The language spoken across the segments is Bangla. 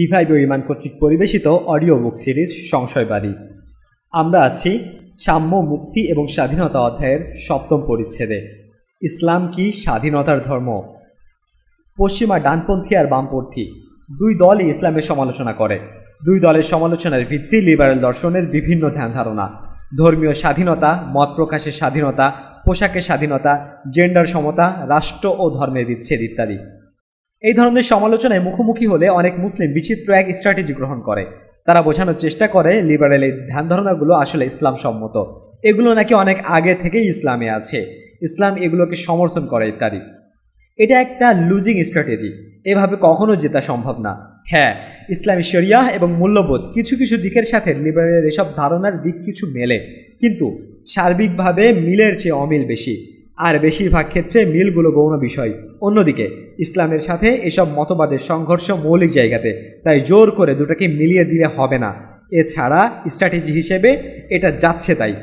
রিভাইভ ইমান কর্তৃক পরিবেশিত অডিও বুক সিরিজ সংশয়বাদী আমরা আছি সাম্য, মুক্তি এবং স্বাধীনতা অধ্যায়ের সপ্তম পরিচ্ছেদে। ইসলাম কি স্বাধীনতার ধর্ম? পশ্চিমা ডানপন্থী আর বামপন্থী দুই দলই ইসলামের সমালোচনা করে। দুই দলের সমালোচনার ভিত্তি লিবারেল দর্শনের বিভিন্ন ধ্যান ধারণা। ধর্মীয় স্বাধীনতা, মত প্রকাশের স্বাধীনতা, পোশাকের স্বাধীনতা জেন্ডার সমতা, রাষ্ট্র ও ধর্মের বিচ্ছেদ ইত্যাদি। এই ধরনের সমালোচনায় মুখোমুখি হলে অনেক মুসলিম বিচিত্র এক স্ট্র্যাটেজি গ্রহণ করে। তারা বোঝানোর চেষ্টা করে লিবারেল এই ধ্যান ধারণাগুলো আসলে ইসলাম সম্মত এগুলো নাকি অনেক আগে থেকেই ইসলামে আছে। ইসলাম এগুলোকে সমর্থন করে ইত্যাদি। এটা একটা লুজিং স্ট্র্যাটেজি এভাবে কখনো জেতা সম্ভব না। হ্যাঁ ইসলামী শরিয়া এবং মূল্যবোধ কিছু কিছু দিকের সাথে লিবারেলের এসব ধারণার দিক কিছু মেলে। কিন্তু সার্বিকভাবে মিলের চেয়ে অমিল বেশি। আর বেশিরভাগ ক্ষেত্রে মিলগুলো গৌণ বিষয়। অন্যদিকে, ইসলামের সাথে এসব মতবাদের সংঘর্ষ মৌলিক জায়গাতে, তাই জোর করে দুটাকে মিলিয়ে দিলে হবে না। এছাড়া স্ট্র্যাটেজি হিসেবে এটা যাচ্ছে তাই।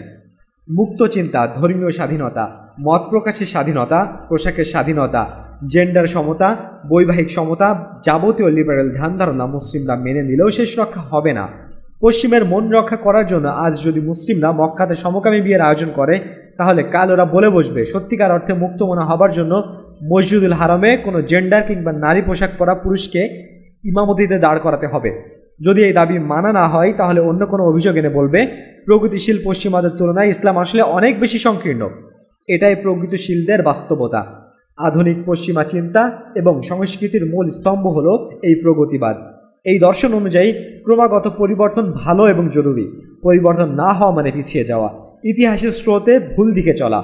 মুক্ত চিন্তা, ধর্মীয় স্বাধীনতা, মত প্রকাশের স্বাধীনতা, পোশাকের স্বাধীনতা জেন্ডার সমতা, বৈবাহিক সমতা যাবতীয় লিবারেল ধ্যান ধারণা মুসলিমরা মেনে নিলেও শেষ রক্ষা হবে না। পশ্চিমের মন রক্ষা করার জন্য আজ যদি মুসলিমরা মক্কাতে সমকামী বিয়ের আয়োজন করে তাহলে কাল ওরা বলে বসবে, সত্যিকার অর্থে মুক্ত মনা হবার জন্য মসজিদুল হারামে কোনো জেন্ডার কিংবা নারী পোশাক পরা পুরুষকে ইমামতিতে দাঁড় করাতে হবে। যদি এই দাবি মানা না হয়, তাহলে অন্য কোনো অভিযোগ এনে বলবে, প্রগতিশীল পশ্চিমাদের তুলনায় ইসলাম আসলে অনেক বেশি সংকীর্ণ। এটাই প্রগতিশীলদের বাস্তবতা। আধুনিক পশ্চিমা চিন্তা এবং সংস্কৃতির মূল স্তম্ভ হল এই প্রগতিবাদ। এই দর্শন অনুযায়ী ক্রমাগত পরিবর্তন ভালো এবং জরুরি। পরিবর্তন না হওয়া মানে পিছিয়ে যাওয়া। ইতিহাসের স্রোতে ভুল দিকে চলা।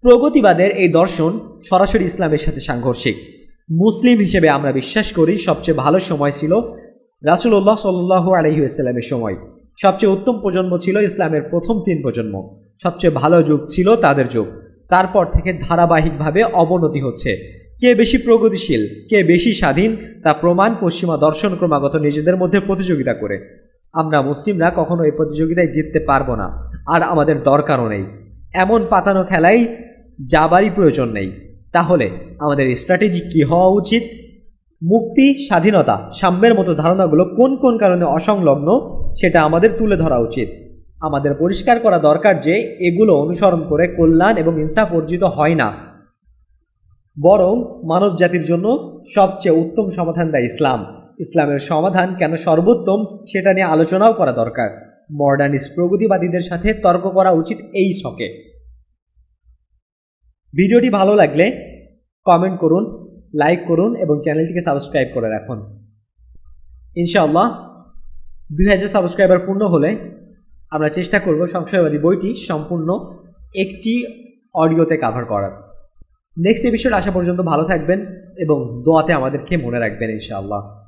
প্রগতিবাদের এই দর্শন সরাসরি ইসলামের সাথে সাংঘর্ষিক। মুসলিম হিসেবে আমরা বিশ্বাস করি সবচেয়ে ভালো সময় ছিল রাসুল্লাহ সাল্লু আলহিউসাল্লামের সময়। সবচেয়ে উত্তম প্রজন্ম ছিল ইসলামের প্রথম তিন প্রজন্ম। সবচেয়ে ভালো যুগ ছিল তাদের যুগ। তারপর থেকে ধারাবাহিকভাবে অবনতি হচ্ছে। কে বেশি প্রগতিশীল, কে বেশি স্বাধীন, তা প্রমাণ পশ্চিমা দর্শন ক্রমাগত নিজেদের মধ্যে প্রতিযোগিতা করে। আমরা মুসলিমরা কখনো এই প্রতিযোগিতায় জিততে পারব না। আর আমাদের দরকারও নেই। এমন পাতানো খেলাই যাবারই প্রয়োজন নেই। তাহলে আমাদের স্ট্র্যাটেজি কি হওয়া উচিত? মুক্তি, স্বাধীনতা, সাম্যের মতো ধারণাগুলো কোন কোন কারণে অসংলগ্ন সেটা আমাদের তুলে ধরা উচিত। আমাদের পরিষ্কার করা দরকার যে এগুলো অনুসরণ করে কল্যাণ এবং ইনসাফ অর্জিত হয় না। বরং মানব জাতির জন্য সবচেয়ে উত্তম সমাধান দেয় ইসলাম। ইসলামের সমাধান কেন সর্বোত্তম সেটা নিয়ে আলোচনাও করা দরকার। মডার্নিস্ট প্রগতিবাদীদের সাথে তর্ক করা উচিত এই শখে। ভিডিওটি ভালো লাগলে কমেন্ট করুন লাইক করুন এবং চ্যানেলটিকে সাবস্ক্রাইব করে রাখুন। ইনশাআল্লাহ দুই হাজার সাবস্ক্রাইবার পূর্ণ হলে আমরা চেষ্টা করব সংশয়বাদী বইটি সম্পূর্ণ একটি অডিওতে কাভার করার। নেক্সট এপিসোড আসা পর্যন্ত ভালো থাকবেন এবং দোয়াতে আমাদেরকে মনে রাখবেন ইনশাআল্লাহ।